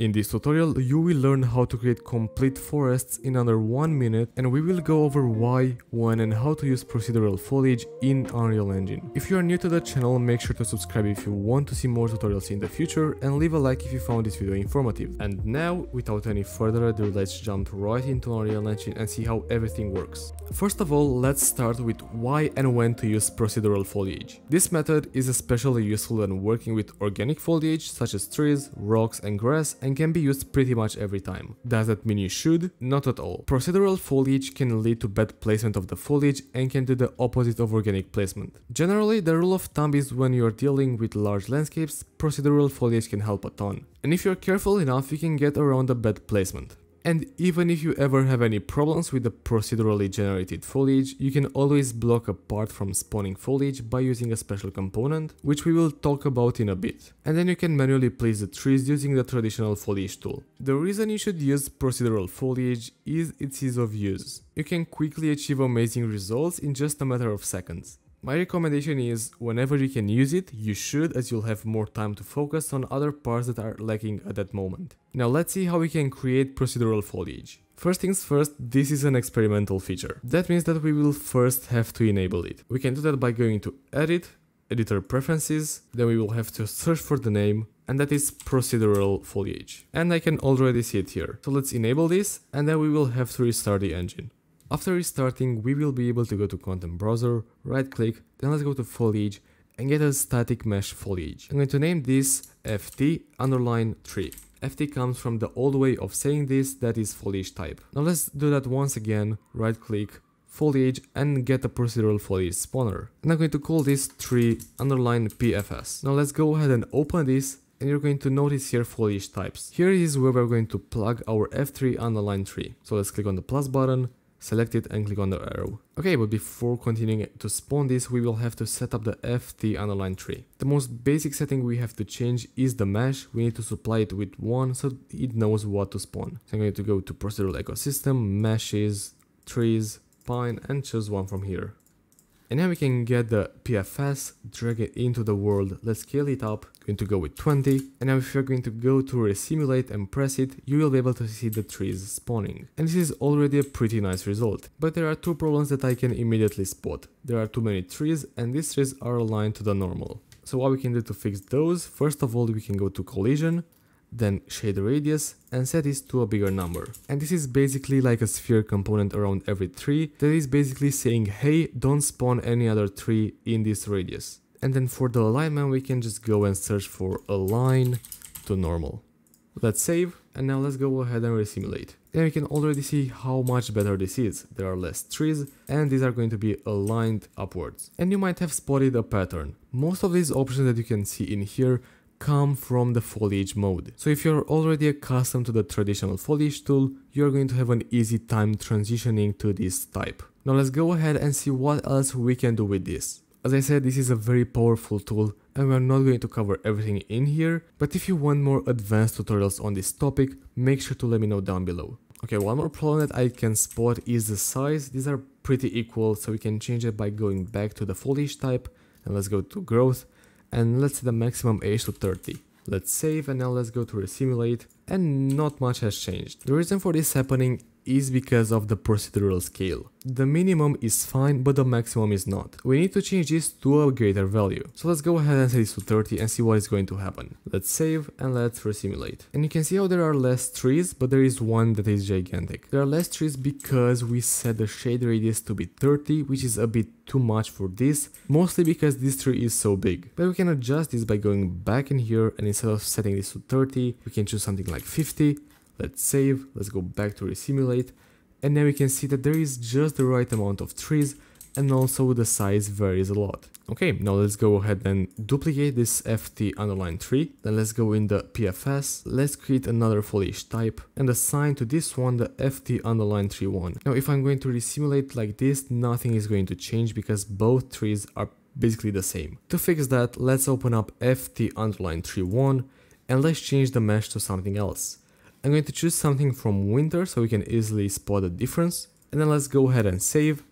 In this tutorial, you will learn how to create complete forests in under 1 minute and we will go over why, when and how to use procedural foliage in Unreal Engine. If you are new to the channel, make sure to subscribe if you want to see more tutorials in the future and leave a like if you found this video informative. And now, without any further ado, let's jump right into Unreal Engine and see how everything works. First of all, let's start with why and when to use procedural foliage. This method is especially useful when working with organic foliage such as trees, rocks and grass and can be used pretty much every time. Does that mean you should? Not at all. Procedural foliage can lead to bad placement of the foliage and can do the opposite of organic placement. Generally, the rule of thumb is when you're dealing with large landscapes, procedural foliage can help a ton. And if you're careful enough, you can get around the bad placement. And even if you ever have any problems with the procedurally generated foliage, you can always block a part from spawning foliage by using a special component, which we will talk about in a bit. And then you can manually place the trees using the traditional foliage tool. The reason you should use procedural foliage is its ease of use. You can quickly achieve amazing results in just a matter of seconds. My recommendation is, whenever you can use it, you should as you'll have more time to focus on other parts that are lacking at that moment. Now let's see how we can create procedural foliage. First things first, this is an experimental feature. That means that we will first have to enable it. We can do that by going to Edit, Editor Preferences, then we will have to search for the name, and that is procedural foliage. And I can already see it here. So let's enable this, and then we will have to restart the engine. After restarting, we will be able to go to content browser, right click, then let's go to foliage and get a static mesh foliage. I'm going to name this FT underline tree. FT comes from the old way of saying this, that is foliage type. Now let's do that once again, right click, foliage and get a procedural foliage spawner. And I'm going to call this tree underline PFS. Now let's go ahead and open this and you're going to notice here foliage types. Here is where we're going to plug our FT underline tree. So let's click on the plus button, select it and click on the arrow. Okay, but before continuing to spawn this, we will have to set up the FT underline tree. The most basic setting we have to change is the mesh. We need to supply it with 1 so it knows what to spawn. So I'm going to go to procedural ecosystem, meshes, trees, pine and choose one from here. And now we can get the PFS, drag it into the world, let's scale it up, going to go with 20, and now if you're going to go to resimulate and press it, you will be able to see the trees spawning. And this is already a pretty nice result. But there are two problems that I can immediately spot. There are too many trees and these trees are aligned to the normal. So what we can do to fix those, first of all we can go to collision, then shade radius and set this to a bigger number. And this is basically like a sphere component around every tree that is basically saying hey don't spawn any other tree in this radius. And then for the alignment we can just go and search for align to normal. Let's save and now let's go ahead and resimulate. And we can already see how much better this is. There are less trees and these are going to be aligned upwards. And you might have spotted a pattern. Most of these options that you can see in here come from the foliage mode. So if you're already accustomed to the traditional foliage tool, you're going to have an easy time transitioning to this type. Now let's go ahead and see what else we can do with this. As I said, this is a very powerful tool and we're not going to cover everything in here, but if you want more advanced tutorials on this topic, make sure to let me know down below. Okay, one more problem that I can spot is the size. These are pretty equal, so we can change it by going back to the foliage type and let's go to growth and let's set the maximum age to 30. Let's save and now let's go to resimulate and not much has changed. The reason for this happening is because of the procedural scale. The minimum is fine, but the maximum is not. We need to change this to a greater value. So let's go ahead and set this to 30 and see what is going to happen. Let's save and let's resimulate. And you can see how there are less trees, but there is one that is gigantic. There are less trees because we set the shade radius to be 30, which is a bit too much for this, mostly because this tree is so big. But we can adjust this by going back in here and instead of setting this to 30, we can choose something like 50 Let's save, let's go back to resimulate, and now we can see that there is just the right amount of trees and also the size varies a lot. Okay, now let's go ahead and duplicate this FT underline tree. Then let's go in the PFS, let's create another foliage type and assign to this one the FT underline tree one. Now if I'm going to resimulate like this, nothing is going to change because both trees are basically the same. To fix that, let's open up FT underline tree one and let's change the mesh to something else. I'm going to choose something from winter so we can easily spot the difference. And then let's go ahead and save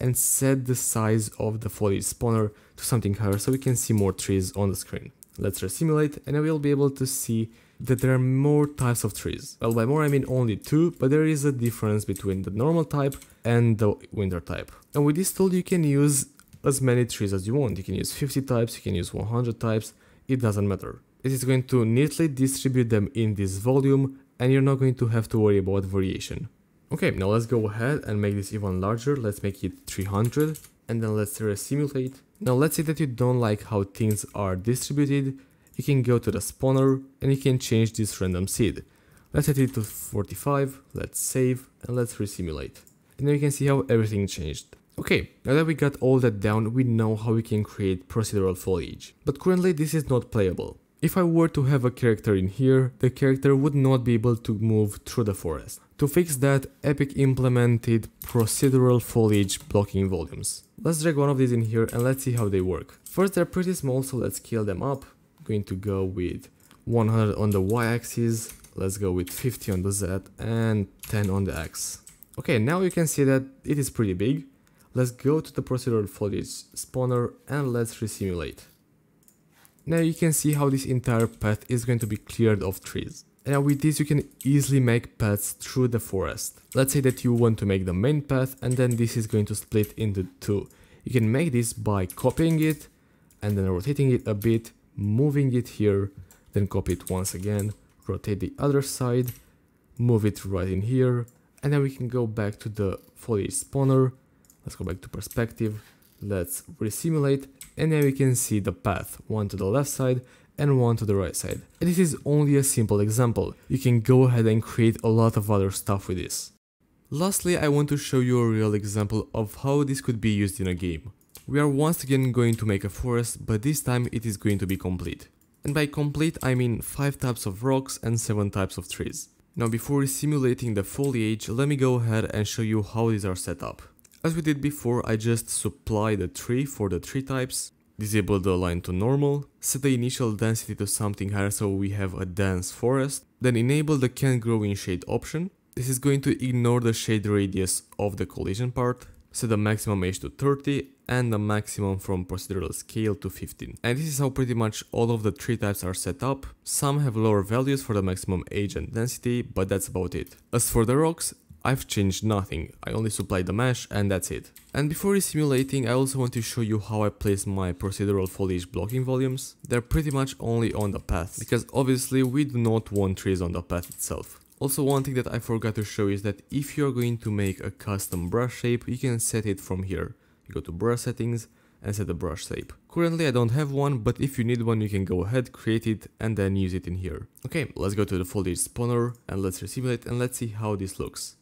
and set the size of the foliage spawner to something higher so we can see more trees on the screen. Let's resimulate and I will be able to see that there are more types of trees. Well, by more I mean only two, but there is a difference between the normal type and the winter type. And with this tool you can use as many trees as you want. You can use 50 types, you can use 100 types, it doesn't matter. It is going to neatly distribute them in this volume and you're not going to have to worry about variation. Okay, now let's go ahead and make this even larger. Let's make it 300 and then let's resimulate. Now let's say that you don't like how things are distributed. You can go to the spawner and you can change this random seed. Let's set it to 45, let's save and let's resimulate. And now you can see how everything changed. Okay, now that we got all that down, we know how we can create procedural foliage. But currently this is not playable. If I were to have a character in here, the character would not be able to move through the forest. To fix that, Epic implemented procedural foliage blocking volumes. Let's drag one of these in here and let's see how they work. First they're pretty small so let's scale them up. I'm going to go with 100 on the y-axis, let's go with 50 on the z and 10 on the x. Okay, now you can see that it is pretty big. Let's go to the procedural foliage spawner and let's resimulate. Now you can see how this entire path is going to be cleared of trees. And with this you can easily make paths through the forest. Let's say that you want to make the main path and then this is going to split into two. You can make this by copying it and then rotating it a bit, moving it here, then copy it once again, rotate the other side, move it right in here, and then we can go back to the foliage spawner, let's go back to perspective, let's resimulate, and now we can see the path, one to the left side and one to the right side. And this is only a simple example, you can go ahead and create a lot of other stuff with this. Lastly, I want to show you a real example of how this could be used in a game. We are once again going to make a forest, but this time it is going to be complete. And by complete I mean 5 types of rocks and 7 types of trees. Now before simulating the foliage, let me go ahead and show you how these are set up. As we did before, I just supply the tree for the tree types, disable the align to normal, set the initial density to something higher so we have a dense forest, then enable the can grow in shade option. This is going to ignore the shade radius of the collision part, set the maximum age to 30 and the maximum from procedural scale to 15. And this is how pretty much all of the tree types are set up. Some have lower values for the maximum age and density, but that's about it. As for the rocks, I've changed nothing, I only supplied the mesh and that's it. And before simulating, I also want to show you how I place my procedural foliage blocking volumes. They're pretty much only on the path, because obviously we do not want trees on the path itself. Also one thing that I forgot to show is that if you're going to make a custom brush shape, you can set it from here. You go to brush settings and set the brush shape. Currently I don't have one, but if you need one you can go ahead, create it and then use it in here. Okay, let's go to the foliage spawner and let's resimulate and let's see how this looks.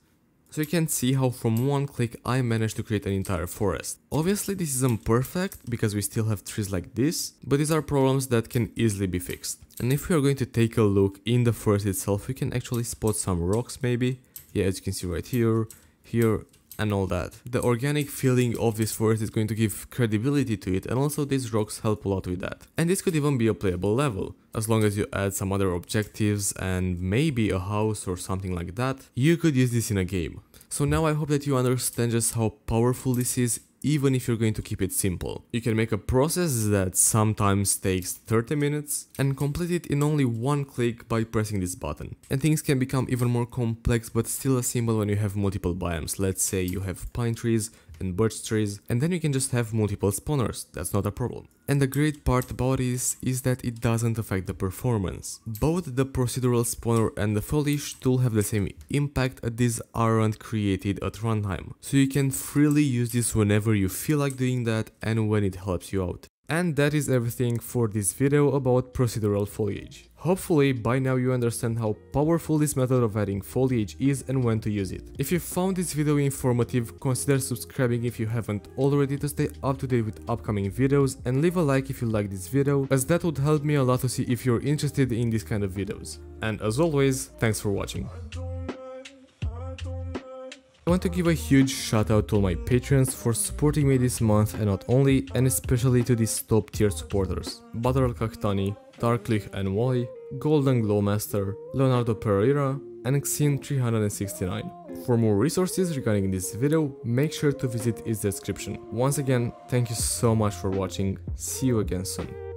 So you can see how from one click I managed to create an entire forest. Obviously this isn't perfect because we still have trees like this, but these are problems that can easily be fixed. And if we are going to take a look in the forest itself, we can actually spot some rocks maybe. Yeah, as you can see right here, here and all that. The organic feeling of this forest is going to give credibility to it and also these rocks help a lot with that. And this could even be a playable level. As long as you add some other objectives and maybe a house or something like that, you could use this in a game. So now I hope that you understand just how powerful this is even if you're going to keep it simple. You can make a process that sometimes takes 30 minutes and complete it in only one click by pressing this button. And things can become even more complex but still as simple when you have multiple biomes. Let's say you have pine trees and birch trees and then you can just have multiple spawners, that's not a problem. And the great part about this is that it doesn't affect the performance. Both the procedural spawner and the foliage tool have the same impact as these aren't created at runtime. So you can freely use this whenever you feel like doing that and when it helps you out. And that is everything for this video about procedural foliage. Hopefully by now you understand how powerful this method of adding foliage is and when to use it. If you found this video informative, consider subscribing if you haven't already to stay up to date with upcoming videos and leave a like if you like this video as that would help me a lot to see if you're interested in these kind of videos. And as always, thanks for watching. I want to give a huge shout out to all my patrons for supporting me this month and not only and especially to these top tier supporters. Badral Kaktani, Darklich NY, Golden Glowmaster, Leonardo Pereira and Xin369. For more resources regarding this video, make sure to visit its description. Once again, thank you so much for watching, see you again soon.